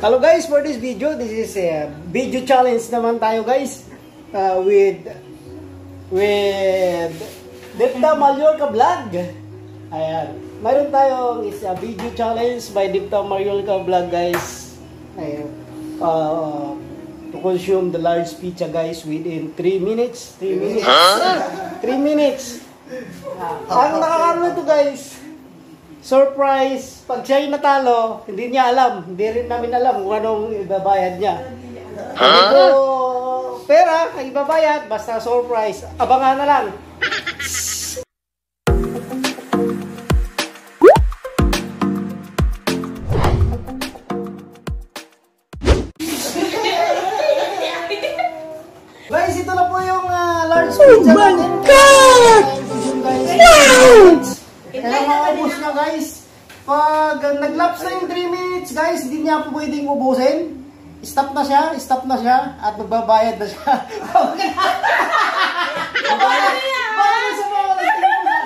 Hello guys, for this video, this is a video challenge naman tayo guys uh, with with Dipta Mallorca Vlog. Ayan. Mayroon tayong is a video challenge by Dipta Mallorca Vlog guys. Ayan. Uh, to consume the large pizza guys within 3 minutes. 3 minutes. 3 minutes. Uh, ang nakakaroon nito guys, surprise, pag siya yung natalo, hindi niya alam, hindi rin namin alam kung anong ibabayad niya. Hindi ko pera, ibabayad, basta surprise. Abangan na lang. Guys, ito na po yung ah, large pizza natin. Oh my Pag nag-lapse na yung 3 minutes guys, hindi niya po pwedeng ubusin. Stop na siya, stop na siya, at magbabayad na siya. Bayad sa mga nagtingin mo.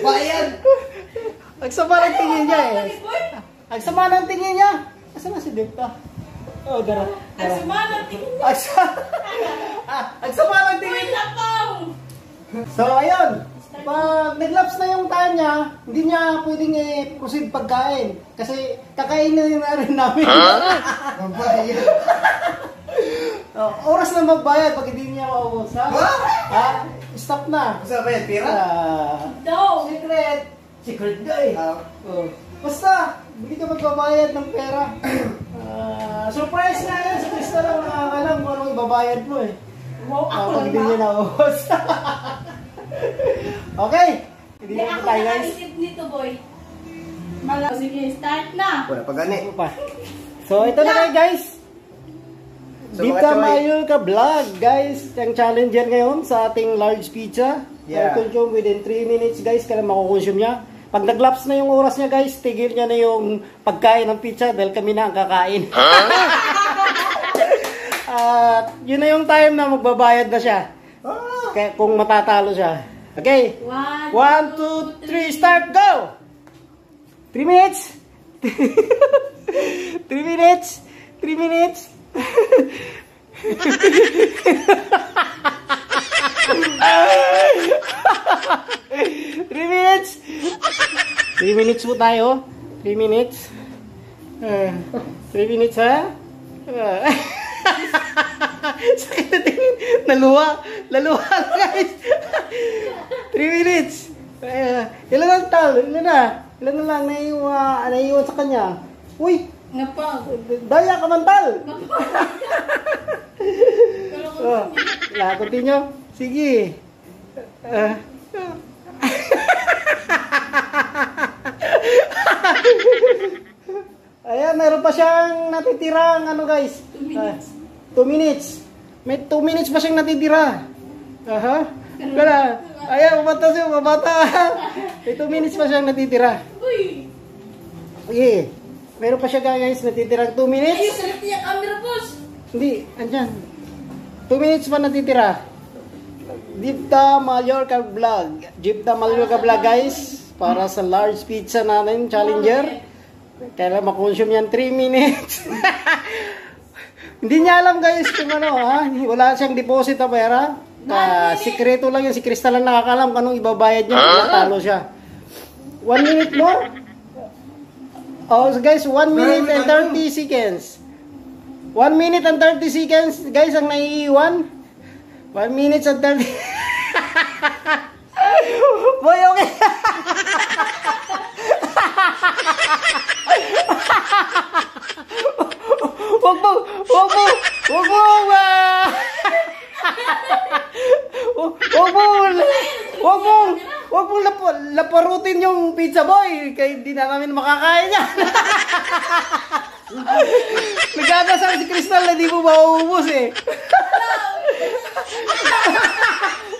Bayad! Ang sama ng tingin niya eh. Ang sama ng tingin niya. Asa na si Dipta? Oh, dara. Ang sama ng tingin Ang sama, ah, ng tingin niya. So, ayun. Pag naglaps na yung tayo niya, hindi niya pwedeng i-proceed pagkain. Kasi kakainin na rin namin. Magbayad. oh, oras na magbayad pag hindi niya maubos. Ha? ha? Stop na. Gusto ba yan? Pira? Ah, No! secret. Secret guy. Ah. Oh. Basta, hindi ka magbabayad ng pera. Ah, surprise nga yan. Si Krista lang nakakalam kung anong ibabayad mo eh. Wow, ako pag hindi niya naubos. okay. Hindi na ako tayo guys. nakaisip nito, boy. Mala, sige, start na. Wala pa gani. Pa? So, ito na kayo guys. So, Dita. Mayul ka vlog, guys. Ang challenger ngayon sa ating large pizza. Yeah. Consume within 3 minutes, guys. Kailan makukonsume niya. Pag naglaps na yung oras niya, guys, tigil niya na yung pagkain ng pizza dahil kami na ang kakain. At yun na yung time na magbabayad na siya. Ah! Kaya kung matatalo siya. Okay. One, One, two, three, start, go! Three minutes. three minutes. Three minutes. three minutes. Three minutes po tayo. Three minutes. Uh, three minutes, ha? Uh, Sakit na tingin. Naluwa. Naluwa, guys. Three minutes. Uh, ilan ang tal? Ilan na? Ilan na lang naiwa, naiwan sa kanya? Uy! Napag. Daya ka man tal! Kung Oh, la, continue. Sige. Uh, Ayan, meron pa siyang natitirang ano guys. Two minutes. 2 minutes. May 2 minutes pa siyang natitira. Aha. Wala. Ayan, mabata siya, mabata. May 2 minutes pa siyang natitira. Uy! Sige. Meron pa siya guys, natitirang 2 Ayun, minutes. salit niya camera, boss! Hindi, andyan. 2 minutes pa natitira. Dipta Mallorca Vlog. Dipta Mallorca Vlog guys. Para sa large pizza natin, Challenger. Kailan makonsume yan 3 minutes. Hindi niya alam guys kung ano ha. Wala siyang deposit na pera. Uh, sikreto lang yun. Si Crystal lang nakakalam kung anong ibabayad niya. Kung natalo siya. 1 minute more. Oh, guys, 1 minute and 30 seconds. 1 minute and 30 seconds, guys, ang naiiwan. 1 minute and 30... Boy, okay. Wag mo, wag mo, wag mo, ah. Wag mo, wag mo, wag mo lap laparutin yung pizza boy. Kaya hindi na namin makakain yan. Nagdadasal si Crystal na di mo mauubos eh.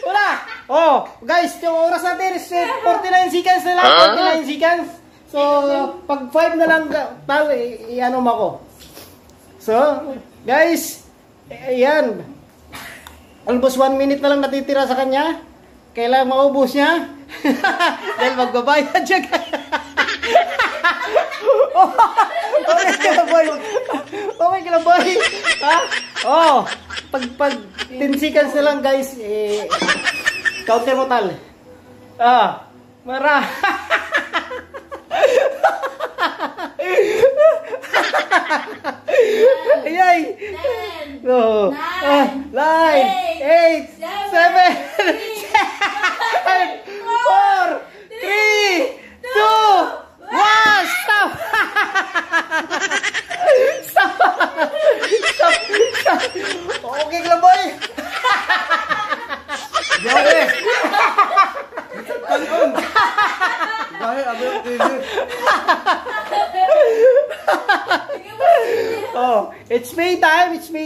Wala. Oh, guys, yung oras natin is eh, 49 seconds na lang. 49 seconds. So, pag 5 na lang tal, i-ano mo ako. So, guys, eh, ayan. Almost 1 minute na lang natitira sa kanya. Kailan maubos niya? Dahil magbabayad siya kayo. oh, okay ka lang. Okay ka. Ha? Oh, pag, pag 10 seconds lang, guys, eh, counter mo tal. Ah, mara. Ayay! Ten, no. Nine, ah, nine, eight, eight seven, seven, six, five,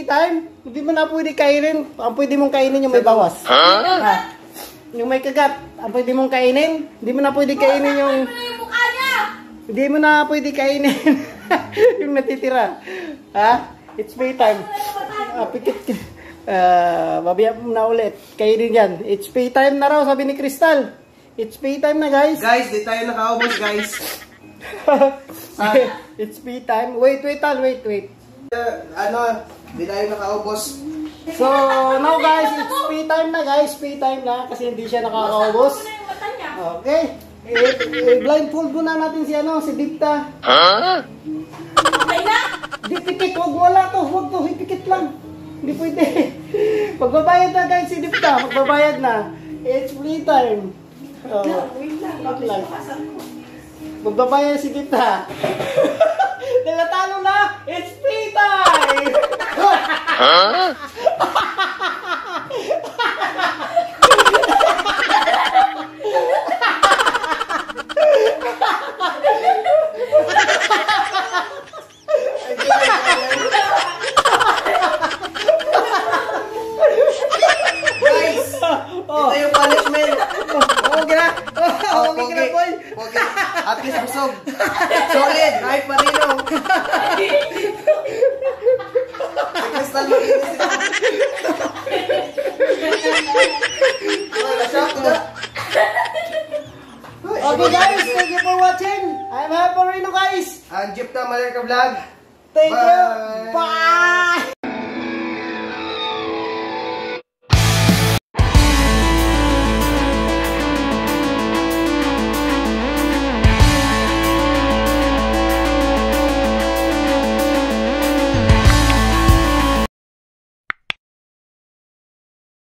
time. Hindi mo na pwede kainin. Ang pwede mong kainin yung may bawas. Ha? Yung may kagat, ang pwede mong kainin. Hindi mo na pwede kainin yung... Yung mukha niya? Hindi mo na pwede kainin yung natitira. Ha? It's May time. Ah, pikit ka. Ah, babaya mo na ulit. Kainin yan. It's pay time na raw, sabi ni Crystal. It's pay time na, guys. Guys, di tayo nakaubos, guys. It's pay time. Wait, wait, tal. Wait, wait. Uh, ano, di tayo nakaubos. So, now guys, it's pay time na, guys. Pay time na kasi hindi siya nakakaubos. Okay. Eh, eh, blindfold muna natin si ano, si Dipta. Okay na? Di pikit, wag wala to, wag to, ipikit lang. Hindi pwede. Magbabayad na guys si Dipta, magbabayad na. It's free time. Oh, Wait lang. wait lang. Magbabayad si Dipta. Nalatalo na, it's free time! Guys! Oh, Ito yung punishment. oh, gina. Oh, okay, gina, boy. Okay. At least busog. Solid. Kahit marino. Si Crystal makinis ito. Oh, na-shock ko na. Okay guys, thank you for watching. Malayka Vlog. Thank you. Bye. Bye.